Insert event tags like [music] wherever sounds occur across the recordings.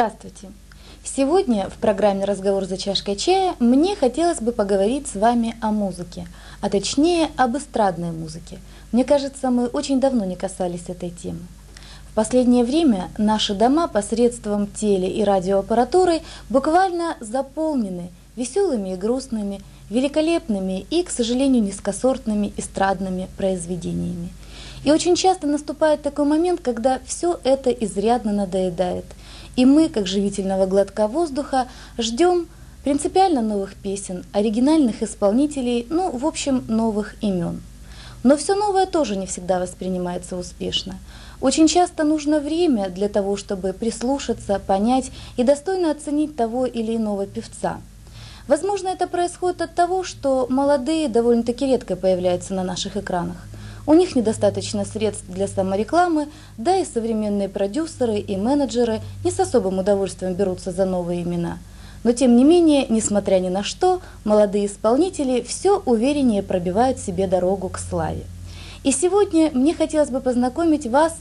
Здравствуйте! Сегодня в программе «Разговор за чашкой чая» мне хотелось бы поговорить с вами о музыке, а точнее об эстрадной музыке. Мне кажется, мы очень давно не касались этой темы. В последнее время наши дома посредством теле- и радиоаппаратуры буквально заполнены веселыми и грустными, великолепными и, к сожалению, низкосортными эстрадными произведениями. И очень часто наступает такой момент, когда все это изрядно надоедает – и мы, как живительного глотка воздуха, ждем принципиально новых песен, оригинальных исполнителей, ну, в общем, новых имен. Но все новое тоже не всегда воспринимается успешно. Очень часто нужно время для того, чтобы прислушаться, понять и достойно оценить того или иного певца. Возможно, это происходит от того, что молодые довольно-таки редко появляются на наших экранах. У них недостаточно средств для саморекламы, да и современные продюсеры и менеджеры не с особым удовольствием берутся за новые имена. Но тем не менее, несмотря ни на что, молодые исполнители все увереннее пробивают себе дорогу к славе. И сегодня мне хотелось бы познакомить вас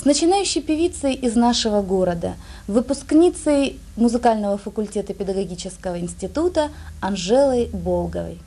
с начинающей певицей из нашего города, выпускницей музыкального факультета педагогического института Анжелой Болговой.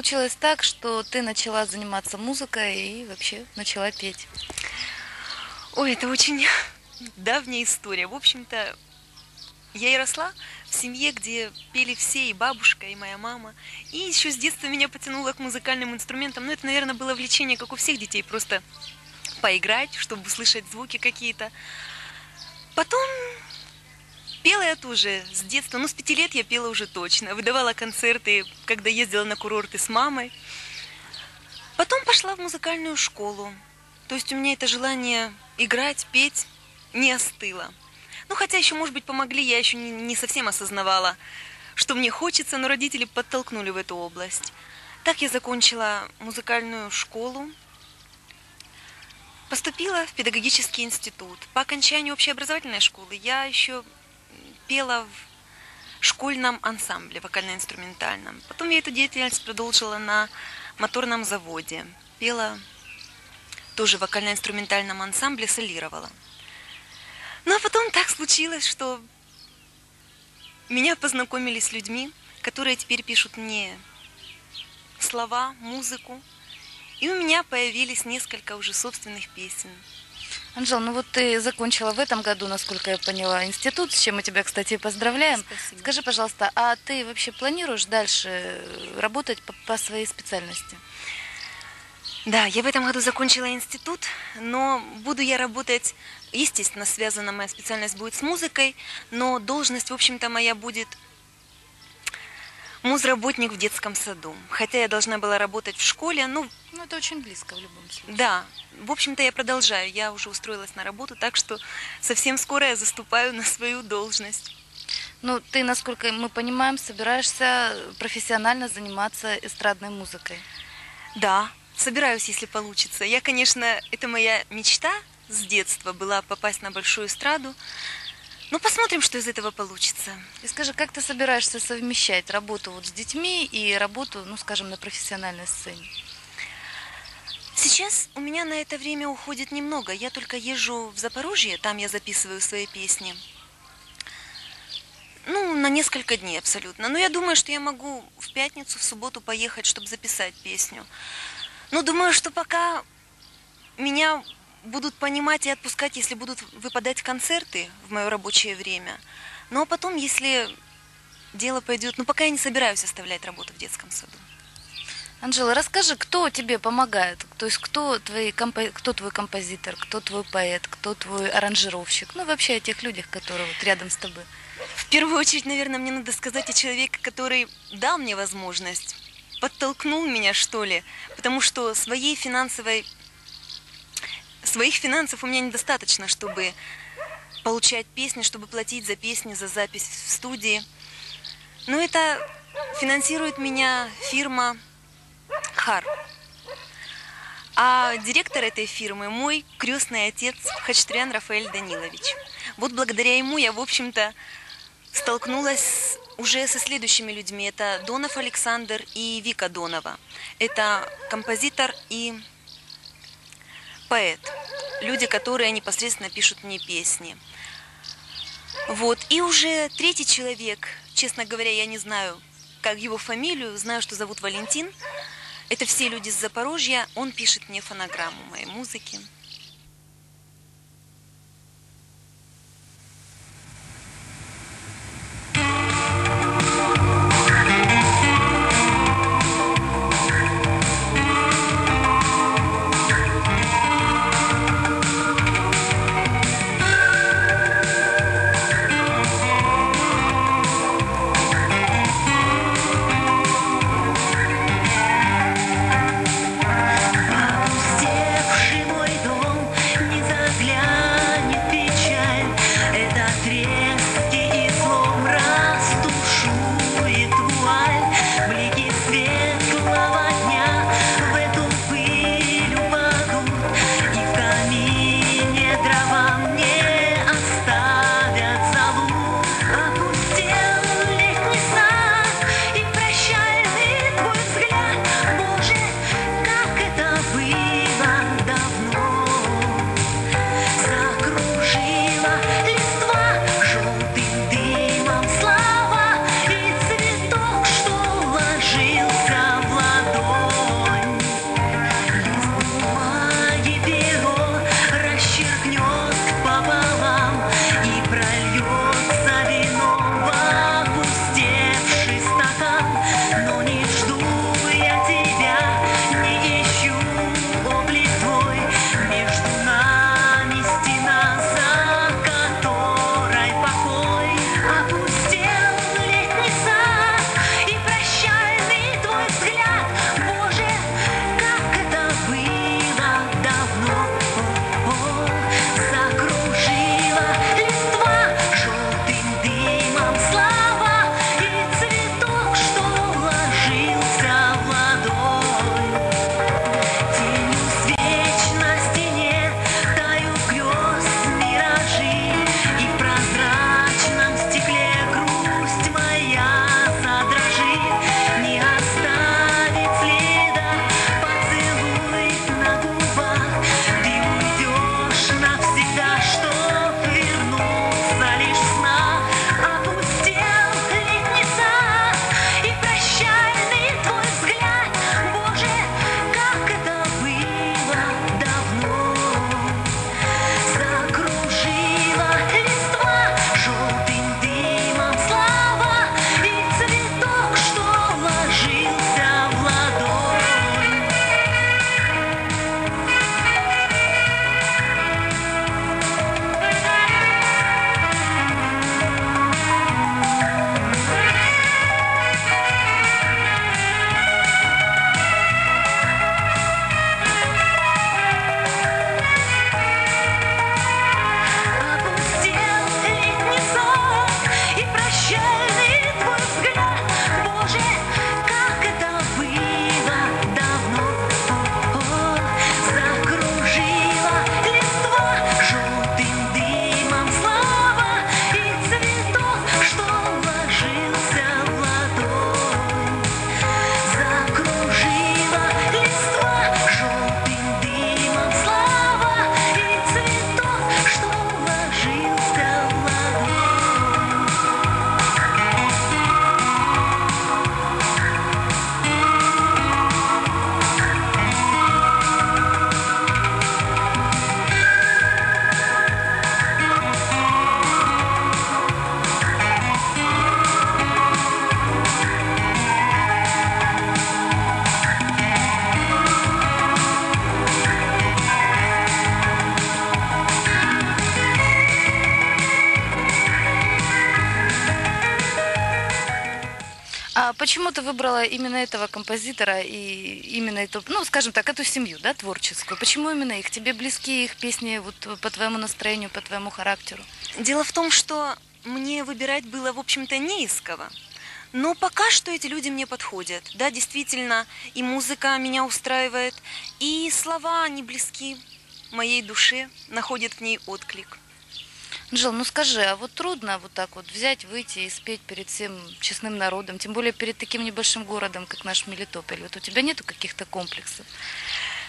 Получилось так, что ты начала заниматься музыкой и вообще начала петь? Ой, это очень [laughs] давняя история. В общем-то, я и росла в семье, где пели все, и бабушка, и моя мама. И еще с детства меня потянуло к музыкальным инструментам. Ну, это, наверное, было влечение, как у всех детей, просто поиграть, чтобы услышать звуки какие-то. Я тоже с детства. Ну, с пяти лет я пела уже точно. Выдавала концерты, когда ездила на курорты с мамой. Потом пошла в музыкальную школу. То есть у меня это желание играть, петь не остыло. Ну, хотя еще, может быть, помогли, я еще не, не совсем осознавала, что мне хочется, но родители подтолкнули в эту область. Так я закончила музыкальную школу, поступила в педагогический институт. По окончанию общеобразовательной школы я еще пела в школьном ансамбле вокально-инструментальном. Потом я эту деятельность продолжила на моторном заводе. Пела тоже в вокально-инструментальном ансамбле, солировала. Ну а потом так случилось, что меня познакомили с людьми, которые теперь пишут мне слова, музыку. И у меня появились несколько уже собственных песен. Анжел, ну вот ты закончила в этом году, насколько я поняла, институт, с чем мы тебя, кстати, поздравляем. Спасибо. Скажи, пожалуйста, а ты вообще планируешь дальше работать по, по своей специальности? Да, я в этом году закончила институт, но буду я работать, естественно, связана моя специальность будет с музыкой, но должность, в общем-то, моя будет музработник в детском саду. Хотя я должна была работать в школе, ну, Ну, это очень близко в любом случае. да, в общем-то, я продолжаю. Я уже устроилась на работу, так что совсем скоро я заступаю на свою должность. Ну, ты, насколько мы понимаем, собираешься профессионально заниматься эстрадной музыкой. Да, собираюсь, если получится. Я, конечно, это моя мечта с детства была попасть на большую эстраду. Ну, посмотрим, что из этого получится. И скажи, как ты собираешься совмещать работу вот с детьми и работу, ну, скажем, на профессиональной сцене? Сейчас у меня на это время уходит немного. Я только езжу в Запорожье, там я записываю свои песни. Ну, на несколько дней абсолютно. Но я думаю, что я могу в пятницу, в субботу поехать, чтобы записать песню. Но думаю, что пока меня будут понимать и отпускать, если будут выпадать концерты в мое рабочее время. Ну а потом, если дело пойдет... Ну, пока я не собираюсь оставлять работу в детском саду. Анжела, расскажи, кто тебе помогает? То есть кто, твои компо- кто твой композитор, кто твой поэт, кто твой аранжировщик? Ну, вообще о тех людях, которые вот рядом с тобой. В первую очередь, наверное, мне надо сказать о человеке, который дал мне возможность, подтолкнул меня, что ли, потому что своей финансовой... Своих финансов у меня недостаточно, чтобы получать песни, чтобы платить за песни, за запись в студии. Но это финансирует меня фирма Хар. А директор этой фирмы мой крестный отец Хачатурян Рафаэль Данилович. Вот благодаря ему я, в общем-то, столкнулась уже со следующими людьми. Это Донов Александр и Вика Донова. Это композитор и поэт. Люди, которые непосредственно пишут мне песни. Вот. И уже третий человек, честно говоря, я не знаю, как его фамилию, знаю, что зовут Валентин. Это все люди с Запорожья. Он пишет мне фонограмму моей музыки. Выбрала именно этого композитора и именно эту, ну, скажем так, эту семью, да, творческую? Почему именно их? Тебе близки их песни вот по твоему настроению, по твоему характеру? Дело в том, что мне выбирать было, в общем-то, не из кого. Но пока что эти люди мне подходят. Да, действительно, и музыка меня устраивает, и слова, они близки моей душе, находят в ней отклик. Джил, ну скажи, а вот трудно вот так вот взять, выйти и спеть перед всем честным народом, тем более перед таким небольшим городом, как наш Мелитополь? Вот у тебя нету каких-то комплексов?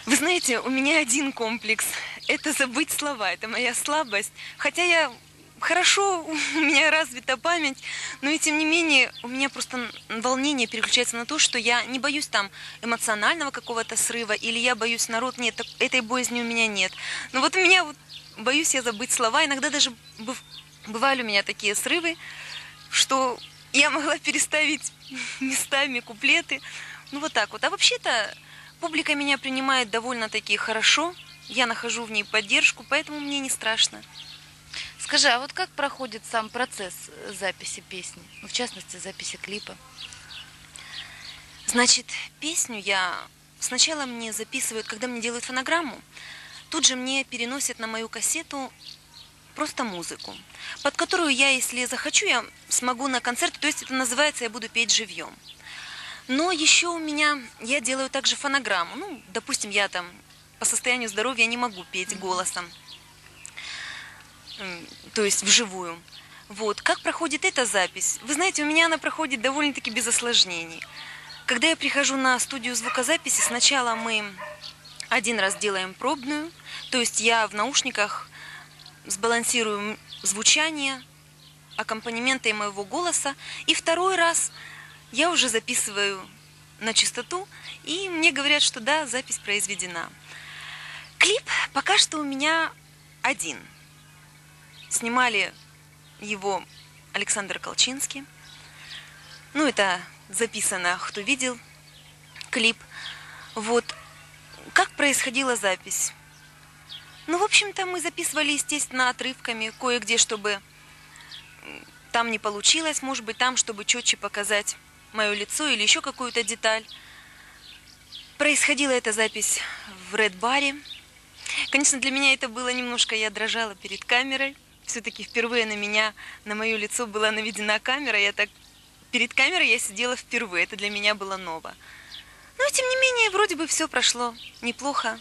Вы знаете, у меня один комплекс – это забыть слова, это моя слабость. Хотя я хорошо, [laughs] у меня развита память, но и тем не менее у меня просто волнение переключается на то, что я не боюсь там эмоционального какого-то срыва, или я боюсь народ, нет, этой боязни у меня нет. Но вот у меня вот боюсь я забыть слова. Иногда даже бывали у меня такие срывы, что я могла [laughs] переставить местами куплеты. Ну вот так вот. А вообще-то публика меня принимает довольно-таки хорошо. Я нахожу в ней поддержку, поэтому мне не страшно. Скажи, а вот как проходит сам процесс записи песни? Ну, в частности, записи клипа? Значит, песню я... Сначала мне записывают, когда мне делают фонограмму, Тут же мне переносят на мою кассету просто музыку, под которую я, если захочу, я смогу на концерте, то есть это называется «Я буду петь живьем». Но еще у меня, я делаю также фонограмму. Ну, допустим, я там по состоянию здоровья не могу петь голосом, то есть вживую. Вот, как проходит эта запись? Вы знаете, у меня она проходит довольно-таки без осложнений. Когда я прихожу на студию звукозаписи, сначала мы один раз делаем пробную, то есть я в наушниках сбалансирую звучание, аккомпанементы моего голоса, и второй раз я уже записываю на чистоту, и мне говорят, что да, запись произведена. Клип пока что у меня один. Снимали его Александр Колчинский. Ну, это записано, кто видел клип. Вот. Как происходила запись? Ну, в общем-то, мы записывали, естественно, отрывками, кое-где, чтобы там не получилось, может быть, там, чтобы четче показать мое лицо или еще какую-то деталь. Происходила эта запись в Red Баре. Конечно, для меня это было немножко, я дрожала перед камерой. Все-таки впервые на меня, на мое лицо была наведена камера. Я так перед камерой я сидела впервые. Это для меня было ново. Но, тем не менее, вроде бы все прошло неплохо.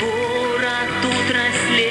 город тут расследует.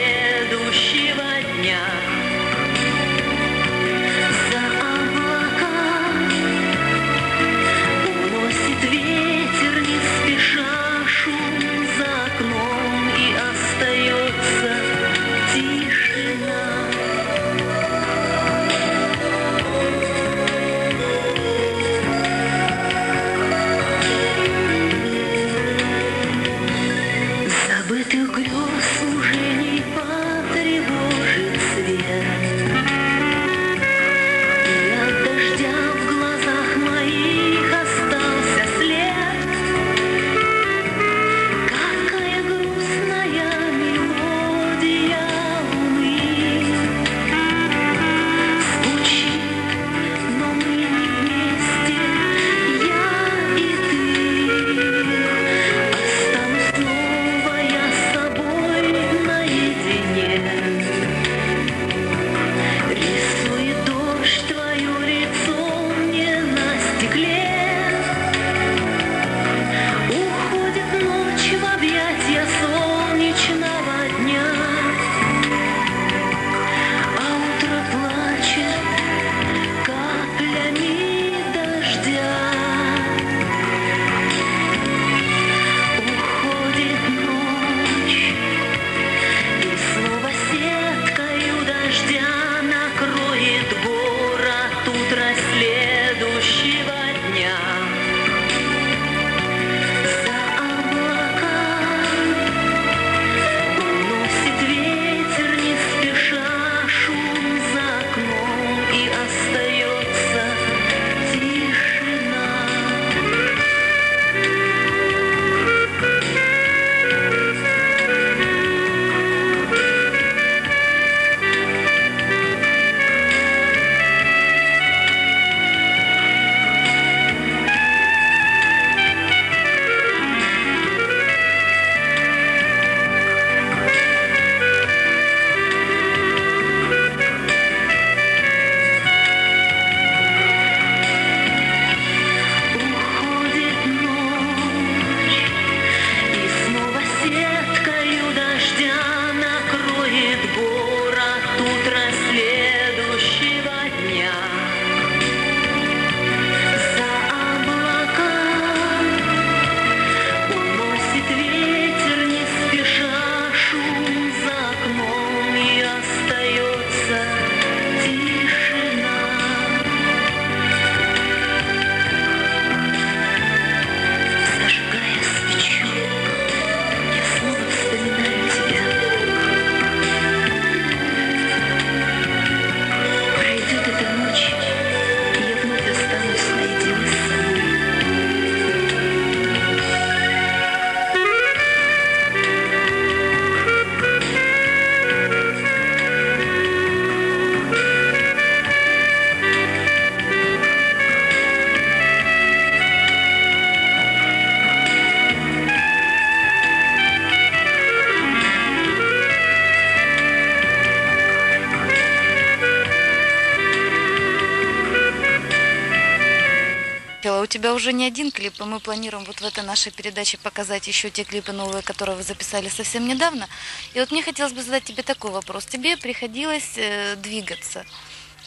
Тебя уже не один клип, и мы планируем вот в этой нашей передаче показать еще те клипы новые, которые вы записали совсем недавно. И вот мне хотелось бы задать тебе такой вопрос. Тебе приходилось э, двигаться,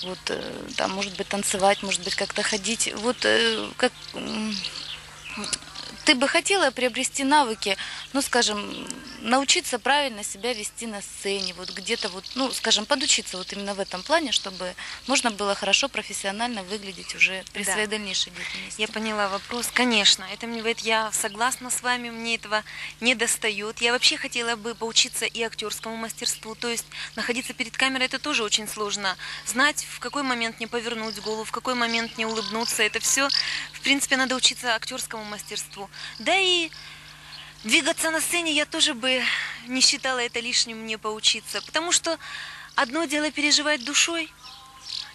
вот э, там, может быть, танцевать, может быть, как-то ходить. Вот э, как ты бы хотела приобрести навыки, ну, скажем, научиться правильно себя вести на сцене, вот где-то вот, ну, скажем, подучиться вот именно в этом плане, чтобы можно было хорошо, профессионально выглядеть уже при да. своей дальнейшей деятельности. Я поняла вопрос. Конечно, это мне говорит, я согласна с вами, мне этого не достает. Я вообще хотела бы поучиться и актерскому мастерству, то есть находиться перед камерой это тоже очень сложно. Знать, в какой момент не повернуть голову, в какой момент не улыбнуться, это все, в принципе, надо учиться актерскому мастерству. Да и двигаться на сцене я тоже бы не считала это лишним мне поучиться, потому что одно дело переживать душой,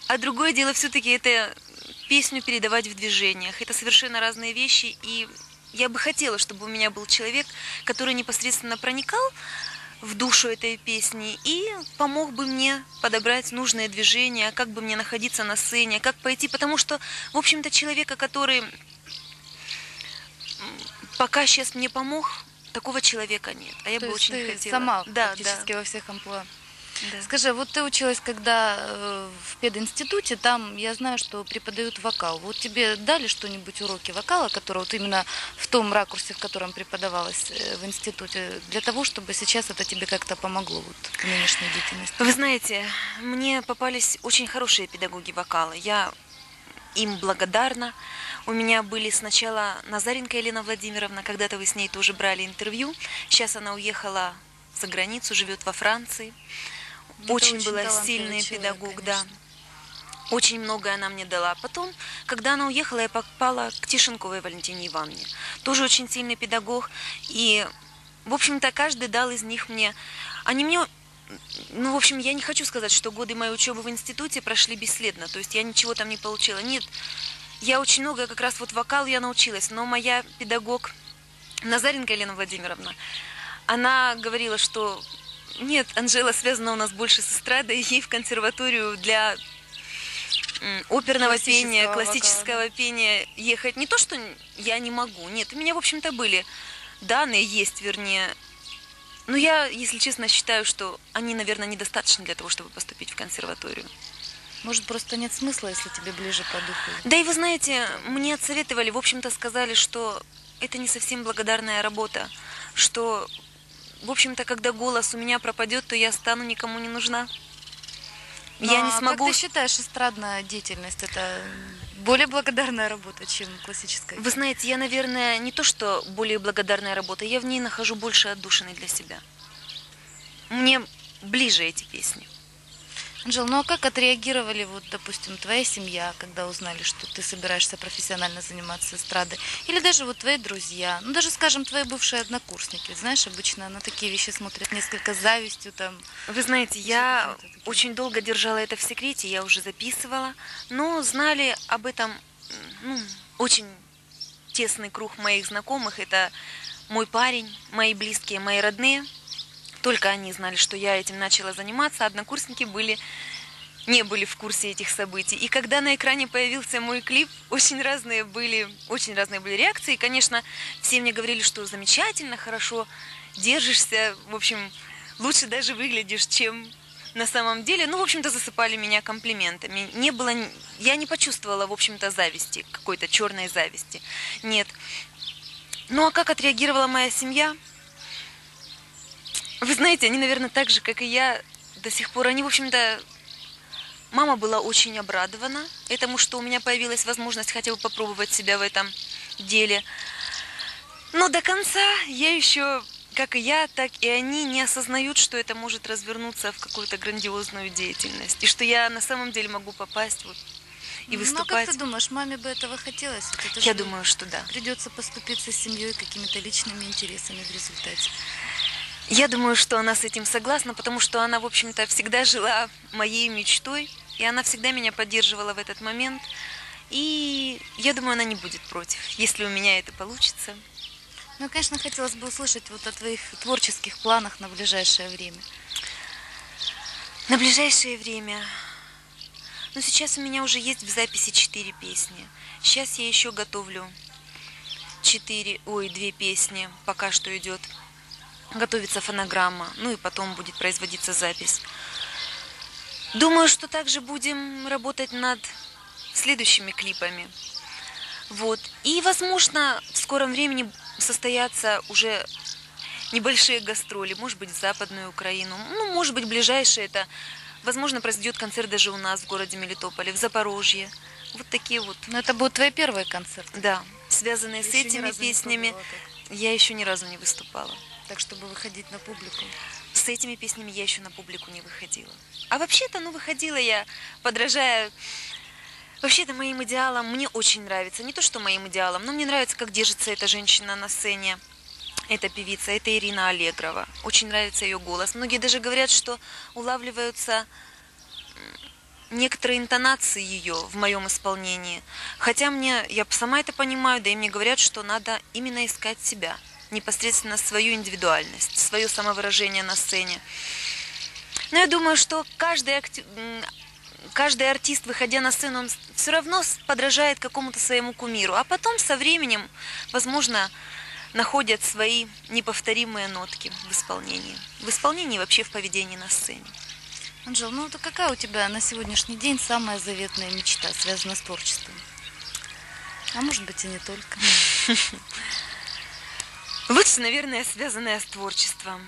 а другое дело все-таки это песню передавать в движениях. Это совершенно разные вещи, и я бы хотела, чтобы у меня был человек, который непосредственно проникал в душу этой песни и помог бы мне подобрать нужные движения, как бы мне находиться на сцене, как пойти, потому что, в общем-то, человека, который пока сейчас мне помог, такого человека нет. А я То бы очень ты хотела. сама да, практически во всех амплуа. да, да. Скажи, вот ты училась, когда э, в пединституте, там я знаю, что преподают вокал. Вот тебе дали что-нибудь уроки вокала, которые вот именно в том ракурсе, в котором преподавалось э, в институте, для того, чтобы сейчас это тебе как-то помогло вот, в нынешней деятельности? Вы знаете, мне попались очень хорошие педагоги вокала. Я им благодарна. У меня были сначала Назаренко Елена Владимировна, когда-то вы с ней тоже брали интервью. Сейчас она уехала за границу, живет во Франции. Очень очень была сильный человек, педагог, да. конечно. Очень многое она мне дала. Потом, когда она уехала, я попала к Тишенковой Валентине Ивановне. Тоже очень сильный педагог. И, в общем-то, каждый дал из них мне... Они мне... Ну, в общем, я не хочу сказать, что годы моей учебы в институте прошли бесследно. То есть я ничего там не получила. Нет, я очень много, как раз вот вокал я научилась. Но моя педагог Назаренко Елена Владимировна, она говорила, что нет, Анжела связана у нас больше с эстрадой, ей в консерваторию для оперного Классического пения, вокала, классического пения ехать. Не то, что я не могу, нет, у меня, в общем-то, были данные, есть, вернее. Но я, если честно, считаю, что они, наверное, недостаточны для того, чтобы поступить в консерваторию. Может, просто нет смысла, если тебе ближе по духу? Да и вы знаете, мне отсоветовали, в общем-то, сказали, что это не совсем благодарная работа, что, в общем-то, когда голос у меня пропадет, то я стану никому не нужна. Я Ну, не а смогу... Как ты считаешь, эстрадная деятельность это более благодарная работа, чем классическая? Вы знаете, я, наверное, не то, что более благодарная работа, я в ней нахожу больше отдушины для себя. Мне ближе эти песни. Анжел, ну а как отреагировали, вот, допустим, твоя семья, когда узнали, что ты собираешься профессионально заниматься эстрадой? Или даже вот твои друзья, ну даже, скажем, твои бывшие однокурсники. Ведь, Знаешь, обычно на такие вещи смотрят несколько завистью, там, Вы знаете, я очень долго держала это в секрете, я уже записывала, но знали об этом ну, очень тесный круг моих знакомых. Это мой парень, мои близкие, мои родные. Только они знали, что я этим начала заниматься. Однокурсники были не были в курсе этих событий. И когда на экране появился мой клип, очень разные были, очень разные были реакции. И, конечно, все мне говорили, что замечательно, хорошо держишься, в общем, лучше даже выглядишь, чем на самом деле. Ну, в общем-то, засыпали меня комплиментами. Не было, я не почувствовала, в общем-то, зависти, какой-то черной зависти. Нет. Ну, а как отреагировала моя семья? Вы знаете, они, наверное, так же, как и я, до сих пор, они, в общем-то, Мама была очень обрадована этому, что у меня появилась возможность хотя бы попробовать себя в этом деле. Но до конца я еще, как и я, так и они не осознают, что это может развернуться в какую-то грандиозную деятельность. И что я на самом деле могу попасть вот и Ну, а выступать. как ты думаешь, маме бы этого хотелось? Это Я думаю, что да. Придется поступиться с семьей какими-то личными интересами в результате. Я думаю, что она с этим согласна, потому что она, в общем-то, всегда жила моей мечтой, и она всегда меня поддерживала в этот момент. И я думаю, она не будет против, если у меня это получится. Ну, конечно, хотелось бы услышать вот о твоих творческих планах на ближайшее время. На ближайшее время. Но сейчас у меня уже есть в записи четыре песни. Сейчас я еще готовлю четыре, ой, две песни. Пока что идет. Готовится фонограмма. Ну и потом будет производиться запись. Думаю, что также будем работать над следующими клипами. Вот. И, возможно, в скором времени состоятся уже небольшие гастроли, может быть, в Западную Украину. Ну, может быть, ближайшие это, возможно, произойдет концерт даже у нас в городе Мелитополе, в Запорожье. Вот такие вот, Но это будут твои первые концерты. да, связанные с Еще ни этими песнями. Я еще ни разу не выступала. Так, чтобы выходить на публику. С этими песнями я еще на публику не выходила. А вообще-то, ну, выходила я, подражая Вообще-то моим идеалам мне очень нравится. Не то, что моим идеалам, но мне нравится, как держится эта женщина на сцене. Эта певица, это Ирина Аллегрова. Очень нравится ее голос. Многие даже говорят, что улавливаются некоторые интонации ее в моем исполнении. Хотя мне, я сама это понимаю, да и мне говорят, что надо именно искать себя, непосредственно свою индивидуальность, свое самовыражение на сцене. Но я думаю, что каждый, акти- м, каждый артист, выходя на сцену, он все равно подражает какому-то своему кумиру. А потом со временем, возможно, находят свои неповторимые нотки в исполнении. В исполнении вообще в поведении на сцене. Анжел, ну то какая у тебя на сегодняшний день самая заветная мечта, связанная с творчеством? А может быть и не только. [laughs] Лучше, наверное, связанная с творчеством.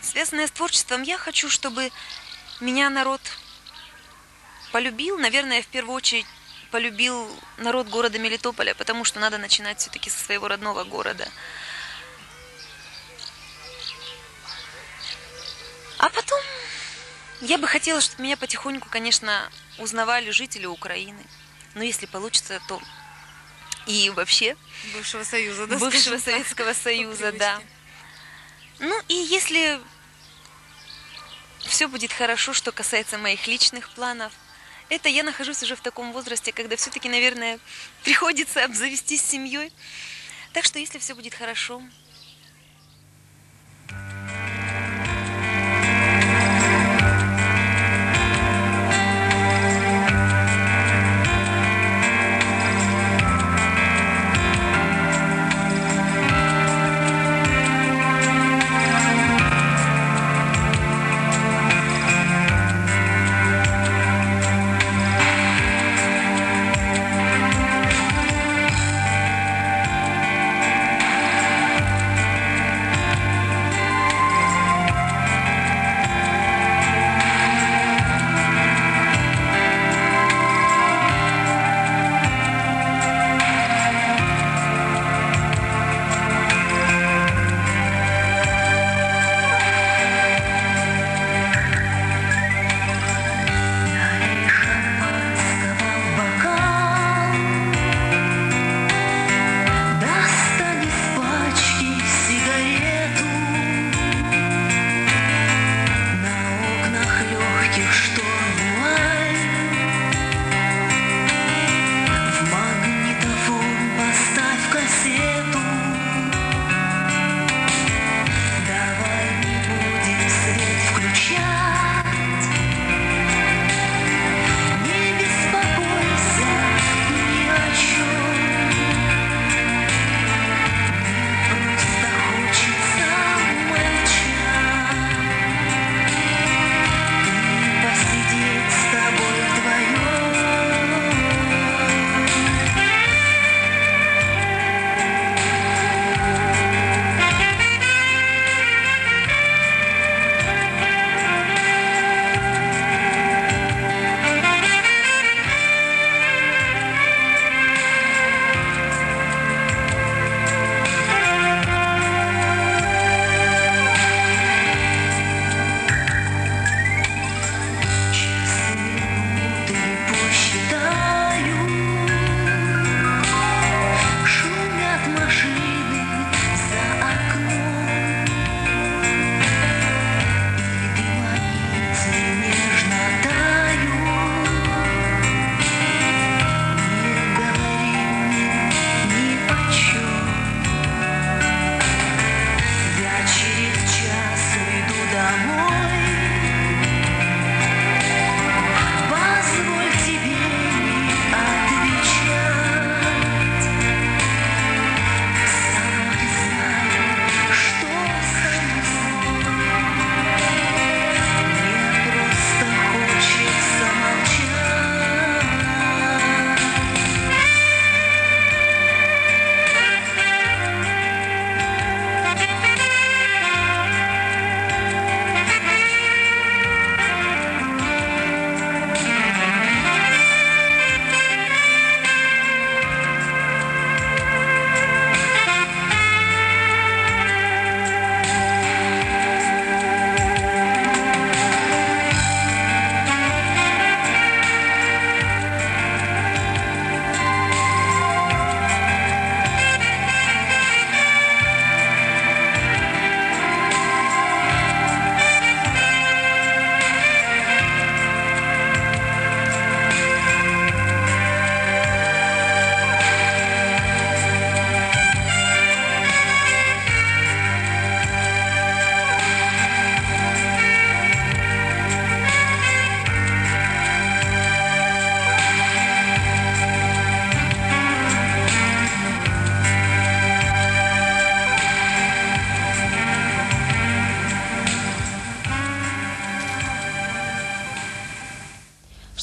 Связанная с творчеством, я хочу, чтобы меня народ полюбил, наверное, в первую очередь полюбил народ города Мелитополя, потому что надо начинать все-таки со своего родного города. А потом я бы хотела, чтобы меня потихоньку, конечно, узнавали жители Украины. Но если получится, то и вообще бывшего союза, да, бывшего Советского Союза, да. Ну и если все будет хорошо, что касается моих личных планов, это я нахожусь уже в таком возрасте, когда все-таки, наверное, [laughs] приходится обзавестись семьей. Так что если все будет хорошо,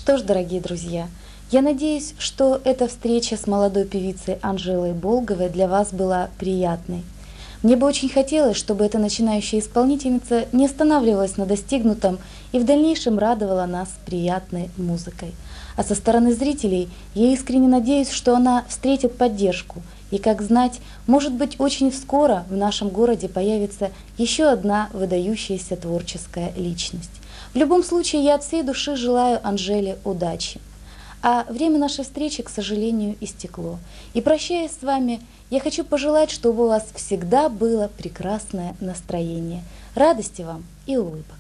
Что ж, дорогие друзья, я надеюсь, что эта встреча с молодой певицей Анжелой Болговой для вас была приятной. Мне бы очень хотелось, чтобы эта начинающая исполнительница не останавливалась на достигнутом и в дальнейшем радовала нас приятной музыкой. А со стороны зрителей я искренне надеюсь, что она встретит поддержку. И, как знать, может быть, очень скоро в нашем городе появится еще одна выдающаяся творческая личность. В любом случае, я от всей души желаю Анжеле удачи. А время нашей встречи, к сожалению, истекло. И прощаясь с вами, я хочу пожелать, чтобы у вас всегда было прекрасное настроение, радости вам и улыбок.